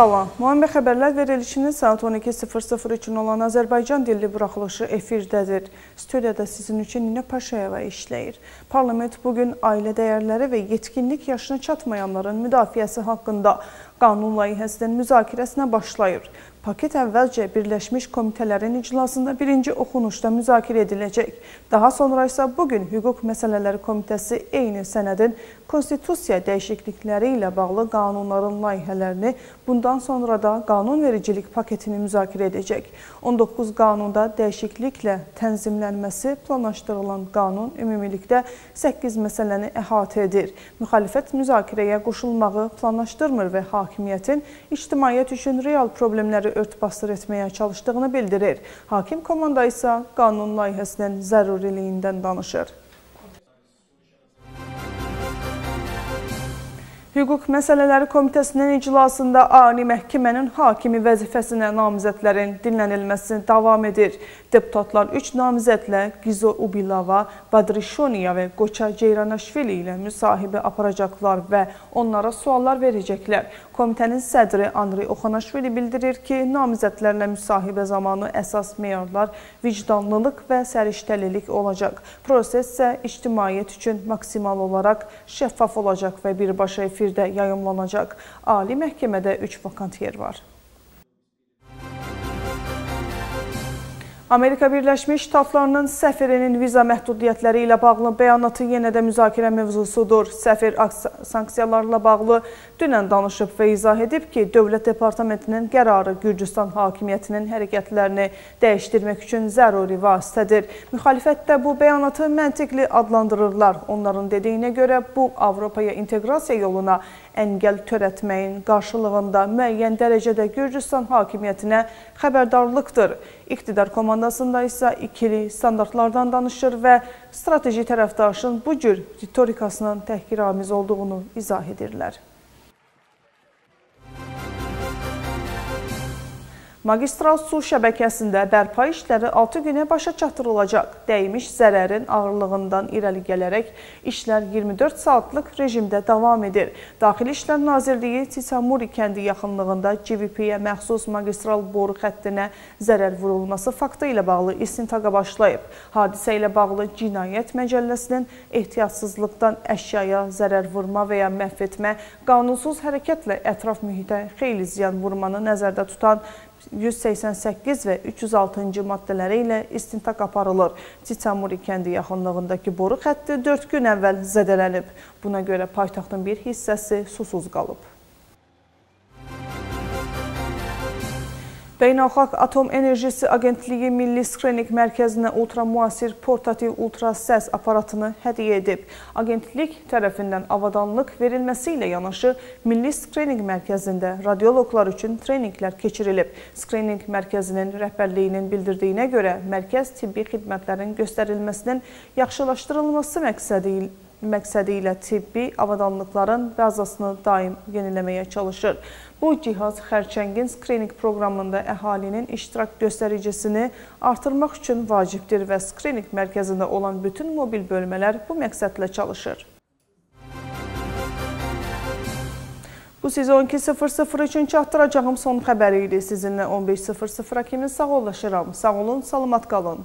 Salam. Mühəmmə xəbərlər verilişinin saat 12.00 üçün olan Azərbaycan dilli buraxılışı efirdədir. Studiyada sizin üçün Nina Paşayeva işləyir. Parlament bugün ailə dəyərləri və yetkinlik yaşına çatmayanların müdafiəsi haqqında qanun layihəsinin müzakirəsinə başlayır. Paket əvvəlcə Birləşmiş Komitələrin iclasında birinci oxunuşda müzakirə ediləcək. Daha sonra isə bugün Hüquq Məsələləri Komitəsi eyni sənədin konstitusiya dəyişiklikləri ilə bağlı qanunların layihələrini, bundan sonra da qanunvericilik paketini müzakirə edəcək. 19 qanunda dəyişikliklə tənzimlənməsi planlaşdırılan qanun ümumilikdə 8 məsələni əhatə edir. Müxalifət müzakirəyə qoşulmağı planlaşdırmır və hakimiyyətin ictimaiyyət üçün real problemləri ört-basdır etməyə çalışdığını bildirir. Hakim komanda isə qanun layihəsinin zəruriliyindən danışır. Hüquq Məsələləri Komitəsinin iclasında Ali Məhkəmənin hakimi vəzifəsinə namizədlərin dinlənilməsi davam edir. Deputatlar 3 namizədlə Gizo Ubilava, Badrişoniya və Qoça Ceyranaşvili ilə müsahibə aparacaqlar və onlara suallar verəcəklər. Komitənin sədri Andrey Oxanaşvili bildirir ki, namizədlərlə müsahibə zamanı əsas meyarlar vicdanlılıq və səriştəlilik olacaq. Proses isə ictimaiyyət üçün maksimal olaraq şəffaf olacaq və birbaşa efirdə yayımlanacaq. Ali məhkəmədə 3 vakant yer var. Amerika Birləşmiş Ştatlarının səfirinin viza məhdudiyyətləri ilə bağlı bəyanatı yenə də müzakirə mövzusudur. Səfir sanksiyalarla bağlı dünən danışıb və izah edib ki, Dövlət Departamentinin qərarı Gürcüstan hakimiyyətinin hərəkətlərini dəyişdirmək üçün zəruri vasitədir. Müxalifət də bu bəyanatı məntiqli adlandırırlar. Onların dediyinə görə bu Avropaya inteqrasiya yoluna əngəl törətməyin qarşılığında müəyyən dərəcədə Gürcüstan hakimiyyətinə xəbərdarlıqdır. İqtidar komandasında isə ikili standartlardan danışır və strateji tərəfdaşın bu cür ritorikasının təhqiramiz olduğunu izah edirlər. Magistral su şəbəkəsində bərpa işləri 6 günə başa çatdırılacaq. Dəymiş zərərin ağırlığından irəli gələrək işlər 24 saatlıq rejimdə davam edir. Daxili İşlər Nazirliyi Tisamuri kəndi yaxınlığında GVP-yə məxsus magistral boru xəttinə zərər vurulması faktı ilə bağlı istintaqa başlayıb. Hadisə ilə bağlı Cinayət Məcəlləsinin ehtiyatsızlıqdan əşyaya zərər vurma və ya məhv etmə, qanunsuz hərəkətlə ətraf mühitə xeyli ziyan vurmanı nəzərdə tutan 188 və 306-cı maddələri ilə istintaq aparılır. Çiçamuri kəndi yaxınlığındakı boru xətti 4 gün əvvəl zədələnib. Buna görə paytaxtın bir hissəsi susuz qalıb. Beynəlxalq Atom Enerjisi Agentliyi Milli Skrening Mərkəzinə ultramuasir portativ ultrasəs aparatını hədiyyə edib. Agentlik tərəfindən avadanlıq verilməsi ilə yanaşı Milli Skrening Mərkəzində radioloqlar üçün treninqlər keçirilib. Skrening Mərkəzinin rəhbərliyinin bildirdiyinə görə mərkəz tibbi xidmətlərin göstərilməsinin yaxşılaşdırılması məqsədi ilə məqsədi ilə tibbi avadanlıqların bazasını daim yeniləməyə çalışır. Bu cihaz xərçəngin skrining proqramında əhalinin iştirak göstəricisini artırmaq üçün vacibdir və skrining mərkəzində olan bütün mobil bölmələr bu məqsədlə çalışır. Bu sizi 12.00 üçün çatdıracağım son xəbəri idi. Sizinlə 15.00-a kimi sağollaşıram. Sağ olun, salamat qalın.